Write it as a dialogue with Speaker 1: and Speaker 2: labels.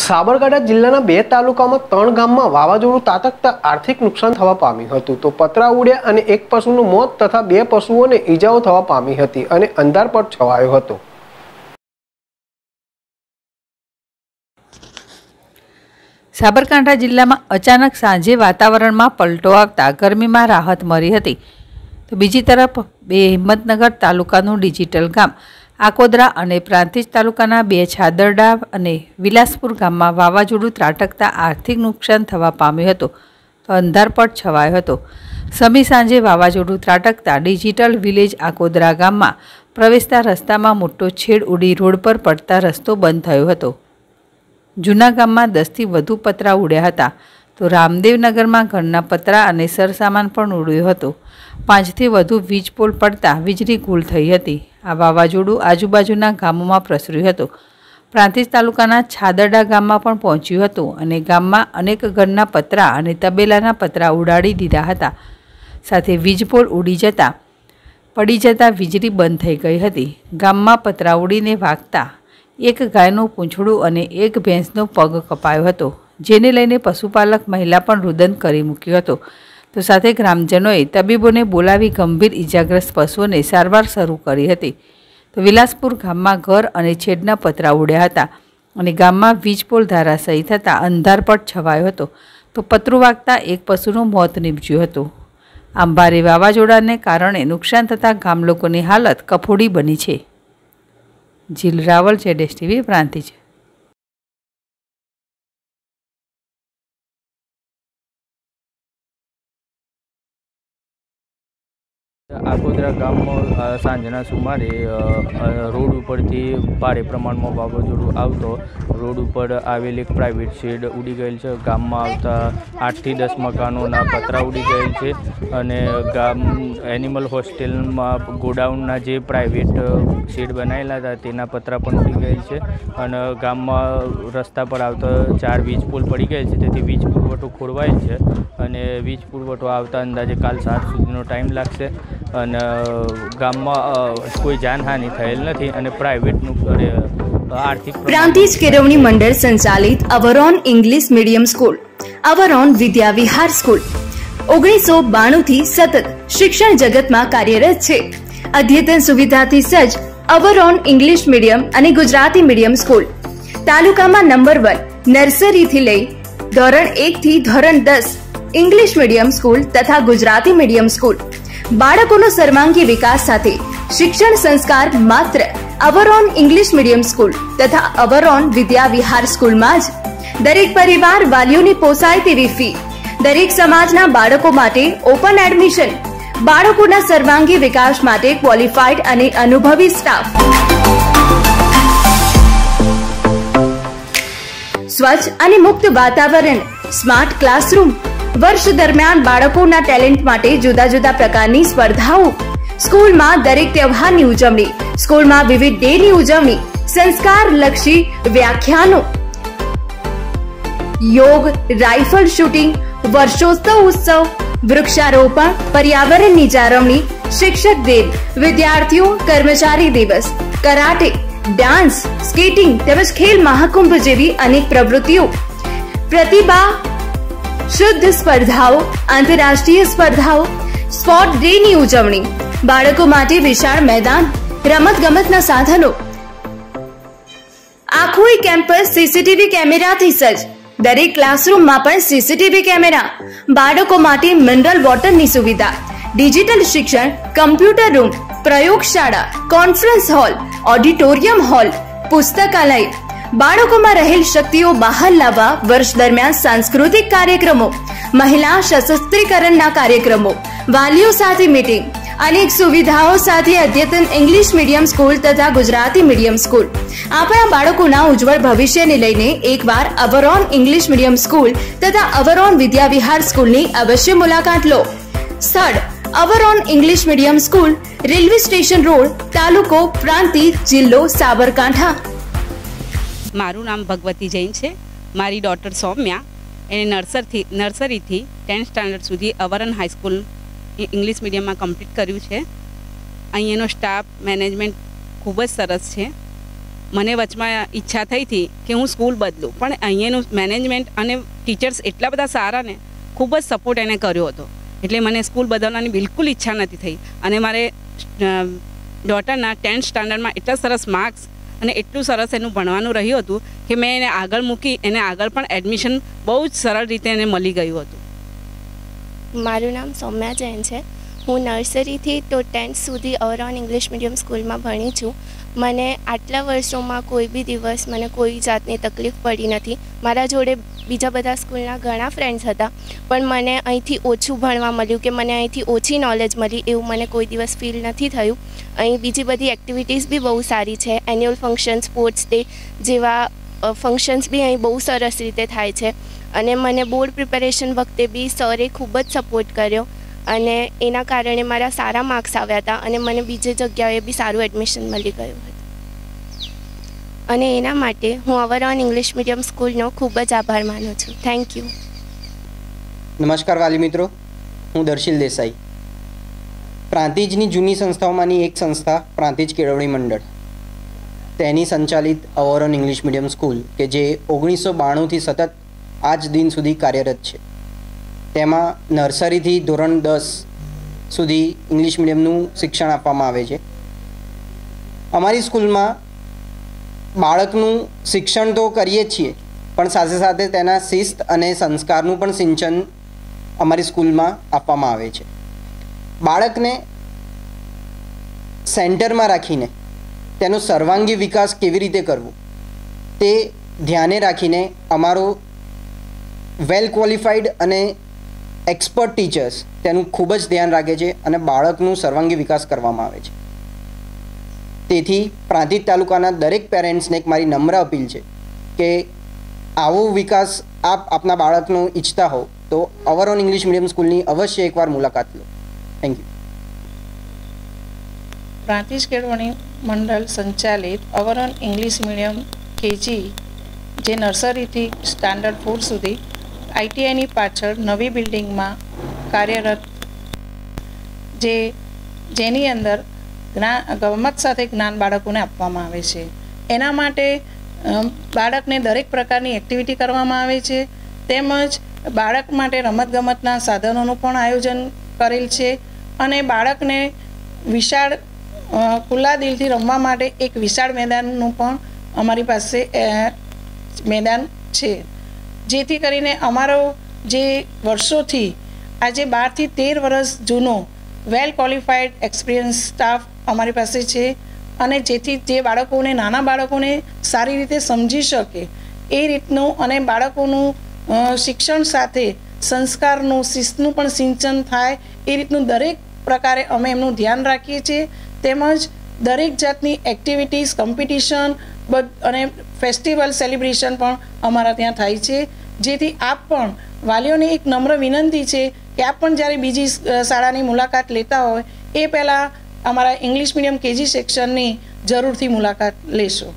Speaker 1: સાબરકાંઠા જિલ્લાના બે તાલુકામાં ત્રણ ગામમાં વાવાઝોડું તાતકતા આર્થિક નુકસાન થવા પામ્યું હતું. તો પતરા ઉડ્યા અને એક પશુનું મોત તથા બે પશુઓને ઈજાઓ થવા પામી હતી અને અંધારપટ છવાયો હતો.
Speaker 2: સાબરકાંઠા જિલ્લામાં અચાનક સાંજે વાતાવરણમાં પલટો આવતા ગરમીમાં રાહત મળી હતી. તો બીજી તરફ બે હિંમતનગર તાલુકાનું ડિજિટલ ગામ આકોદરા અને પ્રાંતિજ તાલુકાના બે છાદરડા અને વિલાસપુર ગામમાં વાવાઝોડું ત્રાટકતા આર્થિક નુકસાન થવા પામ્યું હતું, તો અંધારપટ છવાયો હતો. સમી સાંજે વાવાઝોડું ત્રાટકતા ડિજિટલ વિલેજ આકોદરા ગામમાં પ્રવેશતા રસ્તામાં મોટો છેડ ઉડી રોડ પર પડતા રસ્તો બંધ થયો હતો. જૂના ગામમાં દસથી વધુ પતરા ઉડ્યા હતા, તો રામદેવનગરમાં ઘરના પતરા અને સરસામાન પણ ઉડ્યો હતો. પાંચથી વધુ વીજ પોલ પડતા વીજળી ગુલ થઈ હતી. આ વાવાઝોડું આજુબાજુના ગામોમાં પ્રસર્યું હતું. પ્રાંતિજ તાલુકાના છાદરડા ગામમાં પણ પહોંચ્યું હતું અને ગામમાં અનેક ઘરના પતરા અને તબેલાના પતરા ઉડાડી દીધા હતા. સાથે વીજપોલ ઉડી જતા, પડી જતાં વીજળી બંધ થઈ ગઈ હતી. ગામમાં પતરા ઉડીને વાગતા, એક ગાયનું પૂંછડું અને એક ભેંસનો પગ કપાયો હતો, જેને લઈને પશુપાલક મહિલા પણ રુદન કરી મૂક્યો હતો. તો સાથે ગ્રામજનોએ તબીબોને બોલાવી ગંભીર ઇજાગ્રસ્ત પશુઓને સારવાર શરૂ કરી હતી. તો વિલાસપુર ગામમાં ઘર અને છેડના પતરા ઉડ્યા હતા અને ગામમાં વીજપોલ ધારાશાયી થતાં અંધારપટ છવાયો હતો. તો પતરું વાગતા એક પશુનું મોત નીપજ્યું હતું. આમ ભારે વાવાઝોડાને કારણે નુકસાન થતાં ગામ લોકોની હાલત કફોડી બની છે. જીલ રાવલ છે ડેશ ટીવી, પ્રાંતિજ.
Speaker 3: આગોદરા ગામમાં સાંજના સુમારે રોડ ઉપરથી ભારે પ્રમાણમાં વાવાઝોડું આવતો રોડ ઉપર આવેલ એક પ્રાઇવેટ શેડ ઉડી ગયેલ છે. ગામમાં આવતા આઠથી દસ મકાનોના પતરા ઉડી ગયેલ છે અને ગામ એનિમલ હોસ્ટેલમાં ગોડાઉનના જે પ્રાઇવેટ શેડ બનાવેલા હતા તેના પતરા પણ ઉડી ગયેલ છે અને ગામમાં રસ્તા પર આવતા ચાર વીજ પુલ પડી ગયેલ છે. તેથી વીજ પુરવઠો ખોરવાયેલ છે અને વીજ પુરવઠો આવતા અંદાજે કાલ સાત સુધીનો ટાઈમ લાગશે. અને ગામમાં કોઈ જાનહાનિ થયેલ નથી અને પ્રાઇવેટનું આર્થિક
Speaker 4: પ્રાંતિજ કેળવણી મંડળ સંચાલિત our own English medium school, our own Vidya Vihar school. ઓગણીસો બાણું થી સતત શિક્ષણ જગતમાં કાર્યરત છે. અદ્યતન સુવિધાથી સજ્જ અવરોન ઇંગ્લિશ મીડિયમ અને ગુજરાતી મીડિયમ સ્કૂલ. તાલુકામાં નંબર વન, નર્સરીથી લઈ ધોરણ એક થી ધોરણ દસ ઇંગ્લિશ મીડિયમ સ્કૂલ તથા ગુજરાતી મીડિયમ સ્કૂલ. બાળકોનો સર્વાંગી વિકાસ સાથે શિક્ષણ સંસ્કાર માત્ર અવરોન ઇંગ્લિશ મીડિયમ સ્કૂલ તથા અવરોન વિદ્યા વિહાર સ્કૂલમાં જ. દરેક પરિવાર વાલીઓને પોસાય તેવી ફી દરેક સમાજના બાળકો માટે ઓપન એડમિશન બાળકોના સર્વાંગી વિકાસ માટે ક્વોલિફાઈડ અને અનુભવી સ્ટાફ સ્વચ્છ અને મુક્ત વાતાવરણ સ્માર્ટ ક્લાસરૂમ વર્ષ દરમિયાન બાળકોના ટેલેન્ટ માટે જુદા જુદા પ્રકારની સ્પર્ધાઓ. સ્કૂલમાં દરેક તહેવારની ઉજવણી. સ્કૂલમાં વિવિધ ડેની ઉજવણી. સંસ્કાર લક્ષી વ્યાખ્યાનો. યોગ, રાઇફલ શૂટિંગ, વર્ષોત્સવ ઉત્સવ, વૃક્ષારોપણ પર્યાવરણની જાળવણી શિક્ષક દિન, વિદ્યાર્થીઓ કર્મચારી દિવસ, કરાટે, ડાન્સ, સ્કેટિંગ તેમજ ખેલ મહાકુંભ જેવી અનેક પ્રવૃત્તિઓ. પ્રતિભા શુદ્ધ સ્પર્ધાઓ, આંતરરાષ્ટ્રીય સ્પર્ધાઓ સ્પોર્ટ ડે ની ઉજવણી, બાળકો માટે વિશાળ મેદાન રમત ગમતના સાધનો. આખું કેમ્પસ સીસીટીવી કેમેરાથી સજ્જ. દરેક ક્લાસરૂમમાં પણ સીસીટીવી કેમેરા. બાળકો માટે મિનરલ વોટરની સુવિધા. ડિજિટલ શિક્ષણ, કમ્પ્યુટર રૂમ, પ્રયોગશાળા, કોન્ફરન્સ હોલ, ઓડિટોરિયમ હોલ, પુસ્તકાલય બાળકોમાં રહેલ શક્તિઓ બહાર લાવવા વર્ષ દરમિયાન સાંસ્કૃતિક કાર્યક્રમો, મહિલા સશસ્ત્રીકરણના કાર્યક્રમો, વાલીઓ સાથે મીટિંગ, અનેક સુવિધાઓ સાથે અદ્યતન ઇંગ્લિશ મીડિયમ સ્કૂલ તથા ગુજરાતી મીડિયમ સ્કૂલ. આપણા બાળકોના ઉજ્જવળ ભવિષ્યને લઈને એકવાર અવરોન ઇંગ્લિશ મીડિયમ સ્કૂલ તથા અવરોન વિદ્યાવિહાર સ્કૂલની અવશ્ય મુલાકાત લો. સ્થળ, our own English medium school, railway station road, તાલુકો પ્રાંતિ જિલ્લો, સાબરકાંઠા.
Speaker 5: મારું નામ ભગવતી જૈન છે. મારી ડોટર સૌમ્યા. એને નર્સરથી નર્સરીથી ટેન્થ સ્ટાન્ડર્ડ સુધી our own high school English મીડિયમમાં કમ્પ્લીટ કર્યું છે. અહીંયાનો સ્ટાફ મેનેજમેન્ટ ખૂબ જ સરસ છે. મને વચમાં ઈચ્છા થઈ હતી કે હું સ્કૂલ બદલું, પણ અહીંયાનું મેનેજમેન્ટ અને ટીચર્સ એટલા બધા સારા ને, ખૂબ જ સપોર્ટ એને કર્યો હતો. એટલે મને સ્કૂલ બદલવાની બિલકુલ ઈચ્છા નથી થઈ. અને મારે ડોટરના ટેન્થ સ્ટાન્ડર્ડમાં એટલા સરસ માર્ક્સ અને એટલું સરસ એનું ભણવાનું રહ્યું હતું કે મેં એને આગળ મૂકી, એને આગળ પણ એડમિશન બહુ જ સરળ રીતે એને મળી ગયું હતું.
Speaker 6: મારું નામ સૌમ્યા જૈન છે. હું નર્સરીથી તો ટેન્થ સુધી ઓવરઓલ ઇંગ્લિશ મીડિયમ સ્કૂલમાં ભણી છું. મને આટલા વર્ષોમાં કોઈ બી દિવસ મને કોઈ જાતની તકલીફ પડી નથી. મારા જોડે બીજા બધા સ્કૂલના ઘણા ફ્રેન્ડ્સ હતા, પણ મને અહીંથી ઓછું ભણવા મળ્યું કે મને અહીંથી ઓછી નોલેજ મળી એવું મને કોઈ દિવસ ફીલ નથી થયું. અહીં બીજી બધી એક્ટિવિટીઝ બી બહુ સારી છે એન્યુઅલ ફંક્શન સ્પોર્ટ્સ ડે જેવા ફંક્શન્સ બી અહીં બહુ સરસ રીતે થાય છે. અને મને બોર્ડ પ્રિપેરેશન વખતે બી સરે ખૂબ જ સપોર્ટ કર્યો. અને એના કારણે મારા સારા માર્ક્સ આવ્યા હતા અને મને બીજી જગ્યાએ બી સારું એડમિશન મળી ગયું હતું. અને એના માટે હું ઓવરઓલ ઇંગ્લિશ મીડિયમ સ્કૂલનો ખૂબ જ આભાર માનું છું. થેન્ક યુ
Speaker 7: નમસ્કાર વાલી મિત્રો. હું દર્શિલ દેસાઈ. પ્રાંતિજની જૂની સંસ્થાઓમાંની એક સંસ્થા, પ્રાંતિજ કેળવણી મંડળ. તેની સંચાલિત અવરોન ઇંગ્લિશ મીડિયમ સ્કૂલ કે જે ઓગણીસો બાણુંથી સતત આજ દિન સુધી કાર્યરત છે. તેમાં નર્સરીથી ધોરણ દસ સુધી ઇંગ્લિશ મીડિયમનું શિક્ષણ આપવામાં આવે છે. અમારી સ્કૂલમાં બાળકનું શિક્ષણ તો કરીએ છીએ, પણ સાથે સાથે તેના શિસ્ત અને સંસ્કારનું પણ સિંચન અમારી સ્કૂલમાં આપવામાં આવે છે. બાળકને સેન્ટરમાં રાખીને તેનો સર્વાંગી વિકાસ કેવી રીતે કરવો, તે ધ્યાને રાખીને અમારો વેલ ક્વોલિફાઈડ અને એક્સપર્ટ ટીચર્સ તેનું ખૂબ જ ધ્યાન રાખે છે અને બાળકનું સર્વાંગી વિકાસ કરવામાં આવે છે. તેથી પ્રાંતિજ તાલુકાના દરેક પેરેન્ટ્સને એક મારી નમ્ર અપીલ છે કે આવો વિકાસ આપ આપના બાળકનો ઈચ્છતા હો, તો અવર ઓન ઇંગ્લિશ મીડિયમ સ્કૂલની અવશ્ય એકવાર મુલાકાત લો. થેન્ક યુ
Speaker 8: પ્રાંતિજ કેળવણી મંડળ સંચાલિત our own English medium KG, જે નર્સરીથી સ્ટાન્ડર્ડ ફોર સુધી આઈટીઆઈની પાછળ નવી બિલ્ડિંગમાં કાર્યરત જે, જેની અંદર જ્ઞાન, ગમત સાથે જ્ઞાન બાળકોને આપવામાં આવે છે. એના માટે બાળકને દરેક પ્રકારની એક્ટિવિટી કરવામાં આવે છે. તેમજ બાળક માટે રમતગમતના સાધનોનું પણ આયોજન કરેલ છે અને બાળકને વિશાળ ખુલ્લા દિલથી રમવા માટે એક વિશાળ મેદાનનું પણ અમારી પાસે મેદાન છે. જેથી કરીને અમારો જે વર્ષોથી આજે બારથી તેર વર્ષ જૂનો વેલ ક્વોલિફાઈડ એક્સપિરિયન્સ સ્ટાફ અમારી પાસે છે અને જેથી જે બાળકોને, નાના બાળકોને સારી રીતે સમજી શકે એ રીતનું અને બાળકોનું શિક્ષણ સાથે સંસ્કારનું, શિસ્તનું પણ સિંચન થાય એ રીતનું દરેક પ્રકારે અમે એમનું ધ્યાન રાખીએ છીએ. તેમજ દરેક જાતની એક્ટિવિટીઝ કોમ્પિટિશન અને ફેસ્ટિવલ સેલિબ્રેશન પણ અમારા ત્યાં થાય છે. જેથી આપ પણ વાલીઓને એક નમ્ર વિનંતી છે કે આપ પણ જ્યારે બીજી શાળાની મુલાકાત લેતા હોય, એ પહેલાં અમારા ઇંગ્લિશ મીડિયમ કેજી સેક્શનની જરૂરથી મુલાકાત લેશો.